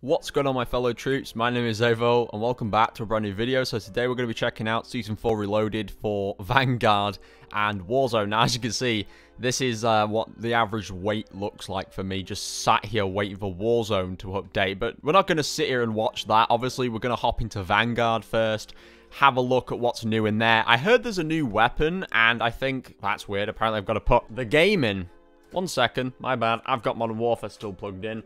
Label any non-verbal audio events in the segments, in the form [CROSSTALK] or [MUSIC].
What's going on my fellow troops, my name is Xavvo and welcome back to a brand new video. So today we're going to be checking out Season 4 Reloaded for [LAUGHS] Vanguard and Warzone. Now as you can see, this is uh, what the average wait looks like for me, just sat here waiting for Warzone to update. But we're not going to sit here and watch that, obviously we're going to hop into Vanguard first have a look at what's new in there. I heard there's a new weapon, and I think that's weird. Apparently, I've got to put the game in. One second, my bad. I've got Modern Warfare still plugged in.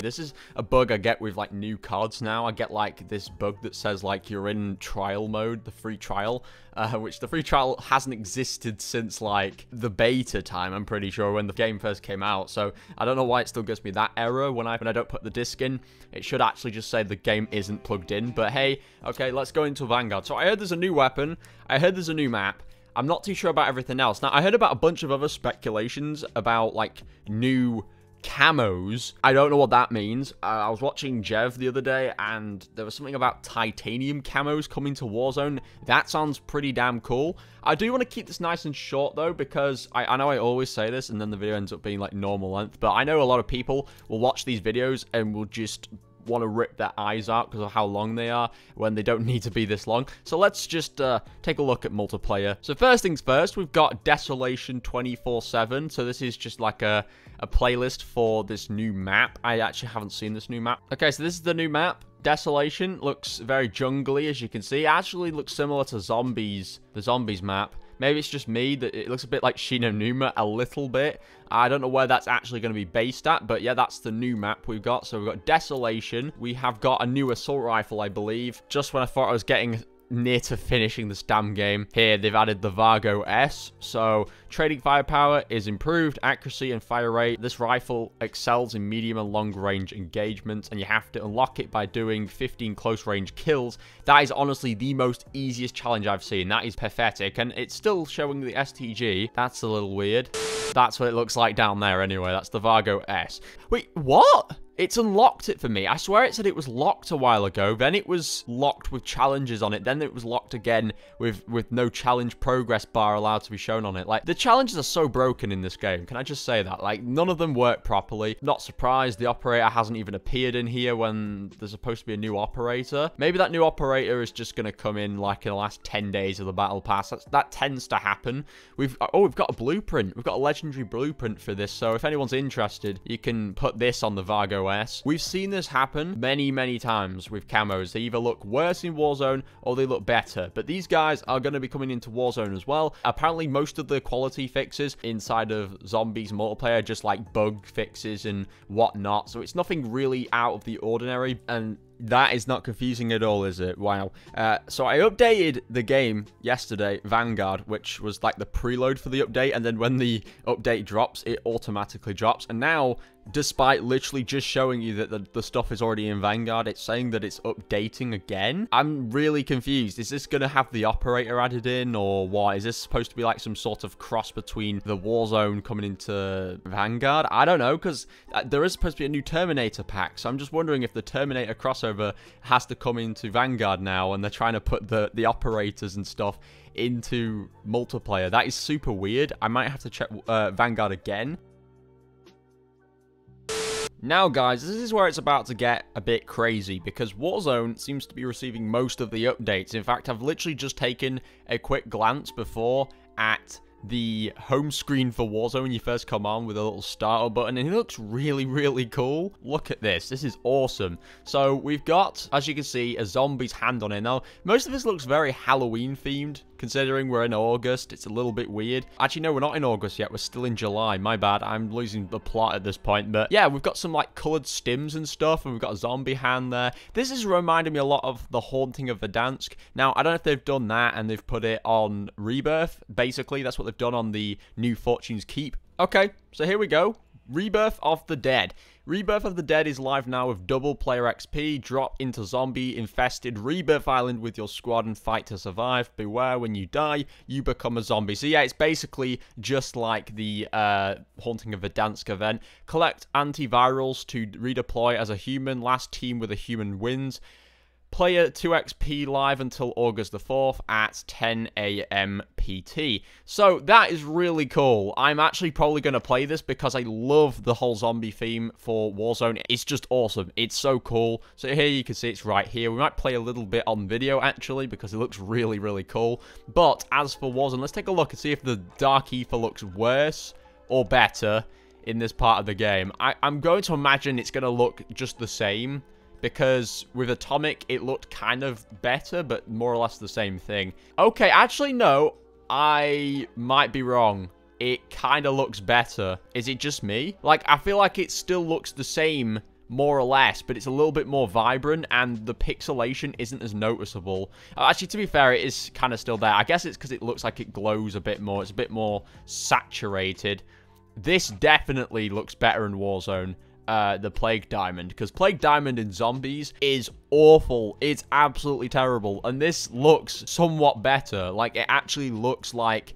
This is a bug I get with like new cards now. I get like this bug that says like you're in trial mode, the free trial, uh, which the free trial hasn't existed since like the beta time, I'm pretty sure, when the game first came out. So I don't know why it still gives me that error when I, when I don't put the disc in. It should actually just say the game isn't plugged in. But hey, okay, let's go into Vanguard. So I heard there's a new weapon. I heard there's a new map. I'm not too sure about everything else. Now, I heard about a bunch of other speculations about, like, new camos. I don't know what that means. Uh, I was watching Jev the other day, and there was something about titanium camos coming to Warzone. That sounds pretty damn cool. I do want to keep this nice and short, though, because I, I know I always say this, and then the video ends up being, like, normal length, but I know a lot of people will watch these videos and will just want to rip their eyes out because of how long they are when they don't [LAUGHS] need to be this long. So let's just uh, take a look at multiplayer. So first things first, we've got Desolation 24-7. So this is just like a, a playlist for this new map. I actually haven't seen this new map. Okay, so this is the new map. Desolation looks very jungly, as you can see. It actually looks similar to Zombies, the Zombies map. Maybe it's just me that it looks a bit like Shi No Numa a little bit. I don't know where that's actually going to be based at, but yeah, that's the new map we've got. So we've got Desolation. We have got a new assault rifle, I believe. Just when I thought I was getting near to finishing this damn game. Here, they've added the Vargo S, so trading firepower is improved, accuracy and fire rate. This rifle excels in medium and long range engagements, and you have to unlock it by doing 15 close range kills. That is honestly the most easiest challenge I've seen. That is pathetic, and it's still showing the STG. That's a little weird. That's what it looks like down there anyway. That's the Vargo S. Wait, what? It's unlocked it for me. I swear it said it was locked a while ago. Then it was locked with challenges on it. Then it was locked again with, with no challenge progress bar allowed to be shown on it. Like, the challenges are so broken in this game. Can I just say that? Like, none of them work properly. Not surprised the operator hasn't even appeared in here when there's supposed to be a new operator. Maybe that new operator is just going to come in, like, in the last 10 days of the battle pass. That's, that tends to happen. We've Oh, we've got a blueprint. We've got a legendary blueprint for this. So if anyone's interested, you can put this on the Vargo OS. We've seen this happen many, many times with camos. They either look worse in Warzone or they look better. But these guys are going to be coming into Warzone as well. Apparently, most of the quality fixes inside of Zombies multiplayer just like bug fixes and whatnot. So it's nothing really out of the ordinary. And that is not confusing at all, is it? Wow. Uh, so I updated the game yesterday, Vanguard, which was like the preload for the update. And then when the update drops, it automatically drops. And now despite literally just showing you that the, the stuff is already in Vanguard, it's saying that it's updating again. I'm really confused. Is this going to have the operator added in or what? Is this supposed to be like some sort of cross between the Warzone coming into Vanguard? I don't know, because uh, there is supposed to be a new Terminator pack, so I'm just wondering if the Terminator crossover has to come into Vanguard now, and they're trying to put the, the operators and stuff into multiplayer. That is super weird. I might have to check uh, Vanguard again now guys, this is where it's about to get a bit crazy because Warzone seems to be receiving most of the updates. In fact, I've literally just taken a quick glance before at the home screen for Warzone when you first come on with a little starter button and it looks really really cool look at this this is awesome so we've got as you can see a zombie's hand on it now most of this looks very Halloween themed Considering we're in August, it's a little bit weird. Actually, no, we're not in August yet. We're still in July. My bad. I'm losing the plot at this point. But yeah, we've got some like colored stims and stuff. And we've got a zombie hand there. This is reminding me a lot of The Haunting of Verdansk. Now, I don't know if they've done that and they've put it on Rebirth. Basically, that's what they've done on the new Fortune's Keep. Okay, so here we go. Rebirth of the Dead. Rebirth of the Dead is live now with double player XP. Drop into zombie infested Rebirth Island with your squad and fight to survive. Beware when you die, you become a zombie. So yeah, it's basically just like the uh, Haunting of Verdansk event. Collect antivirals to redeploy as a human. Last team with a human wins. Player 2XP live until August the 4th at 10 a.m. PT. So that is really cool. I'm actually probably going to play this because I love the whole zombie theme for Warzone. It's just awesome. It's so cool. So here you can see it's right here. We might play a little bit on video actually because it looks really, really cool. But as for Warzone, let's take a look and see if the Dark Aether looks worse or better in this part of the game. I, am going to imagine it's going to look just the same because with Atomic, it looked kind of better, but more or less the same thing. Okay, actually, no, I might be wrong. It kind of looks better. Is it just me? Like, I feel like it still looks the same more or less, but it's a little bit more vibrant and the pixelation isn't as noticeable. Uh, actually, to be fair, it is kind of still there. I guess it's because it looks like it glows a bit more. It's a bit more saturated. This definitely looks better in Warzone uh, the Plague Diamond, because Plague Diamond in Zombies is awful. It's absolutely terrible, and this looks somewhat better. Like, it actually looks like...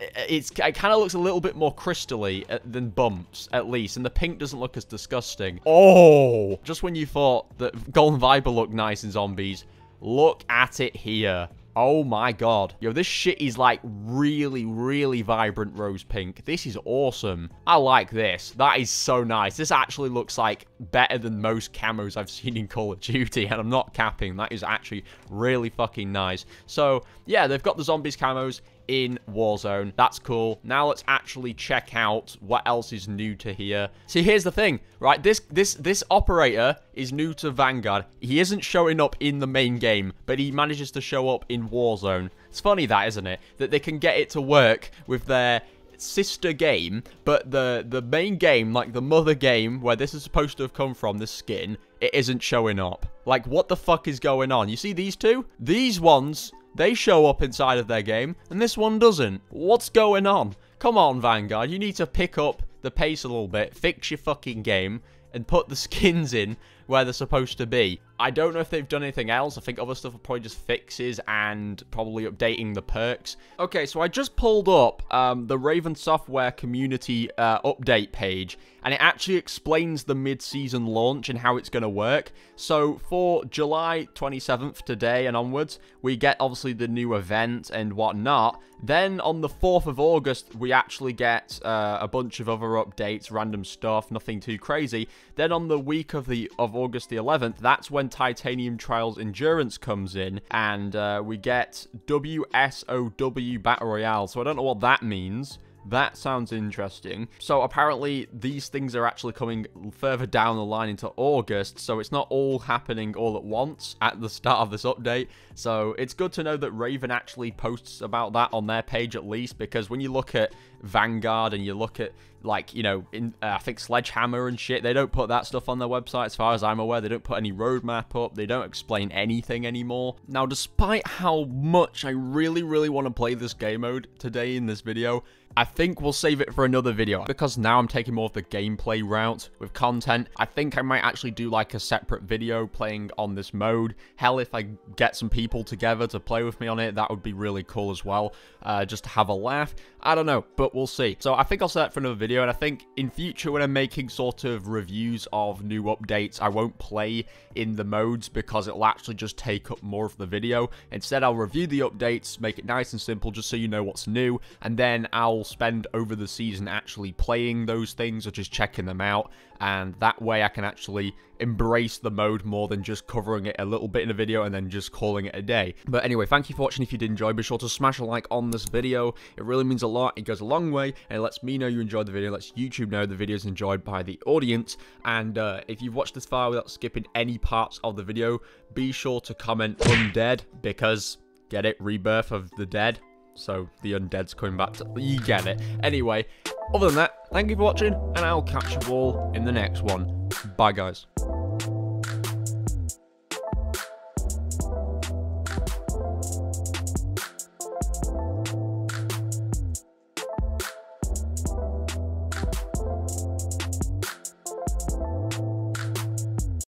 It's, it kind of looks a little bit more crystally uh, than Bumps, at least, and the pink doesn't look as disgusting. Oh! Just when you thought that Golden Viper looked nice in Zombies, look at it here. Oh my god. Yo, this shit is like really, really vibrant rose pink. This is awesome. I like this. That is so nice. This actually looks like better than most camos I've [LAUGHS] seen in Call of Duty, and I'm not capping. That is actually really fucking nice. So, yeah, they've got the zombies camos in Warzone. That's cool. Now let's actually check out what else is new to here. See, here's the thing, right? This this this operator is new to Vanguard. He isn't showing up in the main game, but he manages to show up in Warzone. It's funny that, isn't it? That they can get it to work with their sister game, but the the main game, like the mother game where this is supposed to have come from, this skin, it isn't showing up. Like, what the fuck is going on? You see these two? These ones they show up inside of their game, and this one doesn't. What's going on? Come on, Vanguard, you need to pick up the pace a little bit, fix your fucking game, and put the [LAUGHS] skins in where they're supposed to be. I don't know if they've done anything else. I think other stuff are probably just fixes and probably updating the perks. Okay, so I just pulled up um, the Raven Software community uh, update page, and it actually explains the mid-season launch and how it's going to work. So for July 27th today and onwards, we get obviously the new event and whatnot. Then on the 4th of August, we actually get uh, a bunch of other updates, random stuff, nothing too crazy. Then on the week of the of August the 11th, that's when Titanium Trials Endurance comes in, and uh, we get WSOW Battle Royale. So I don't know what that means. That sounds interesting. So apparently these things are actually coming further down the line into August, so it's not all happening all at once at the start of this update. So it's good to know that Raven actually posts about that on their page at least, because when you look at Vanguard and you look at like, you know, in uh, I think Sledgehammer and shit, they don't put that stuff on their website as far as I'm aware. They don't put any roadmap up. They don't explain anything anymore. Now, despite how much I really, really want to play this game mode today in this video, I think we'll save it for another video because now I'm taking more of the gameplay route with content. I think I might actually do like a separate video playing on this mode. Hell, if I get some people together to play with me on it, that would be really cool as well. Uh, just to have a laugh. I don't know, we'll see. So I think I'll set that for another video and I think in future when I'm making sort of reviews of new updates, I won't play in the modes because it'll actually just take up more of the video. Instead, I'll review the updates, make it nice and simple just so you know what's new, and then I'll spend over the season actually playing those things or just checking them out and that way I can actually embrace the mode more than just covering it a little bit in a video and then just calling it a day. But anyway, thank you for watching. If you did enjoy, be sure to smash a like on this video. It really means a lot. It goes a long way and it lets me know you enjoyed the video. It lets YouTube know the video is enjoyed by the audience. And uh, if you've watched this far without skipping any parts of the video, be sure to comment undead because get it, rebirth of the dead. So the undead's coming back to... You get it. Anyway, other than that, thank you for watching, and I'll catch you all in the next one. Bye, guys.